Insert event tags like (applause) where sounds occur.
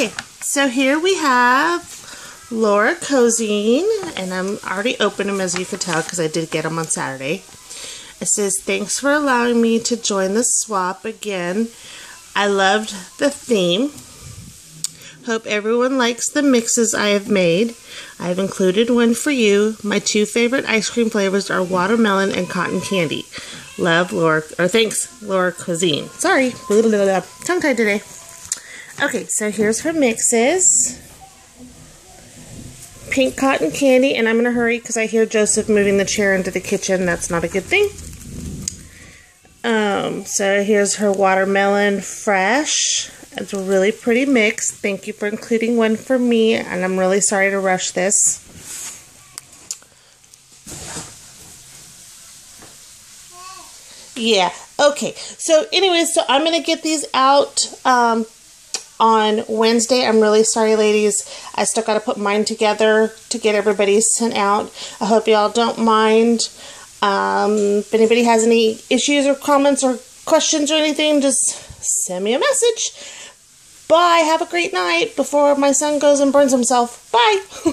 Okay, so here we have Laura Cozine, and I'm already opened them as you can tell because I did get them on Saturday. It says, thanks for allowing me to join the swap again. I loved the theme. Hope everyone likes the mixes I have made. I have included one for you. My two favorite ice cream flavors are watermelon and cotton candy. Love Laura, or thanks, Laura Cuisine. Sorry, tongue tied today. Okay, so here's her mixes. Pink cotton candy, and I'm to hurry because I hear Joseph moving the chair into the kitchen. That's not a good thing. Um, so here's her watermelon fresh. It's a really pretty mix. Thank you for including one for me, and I'm really sorry to rush this. Yeah, okay. So anyways, so I'm going to get these out um, on Wednesday. I'm really sorry, ladies. I still got to put mine together to get everybody sent out. I hope y'all don't mind. Um, if anybody has any issues or comments or questions or anything, just send me a message. Bye. Have a great night before my son goes and burns himself. Bye. (laughs)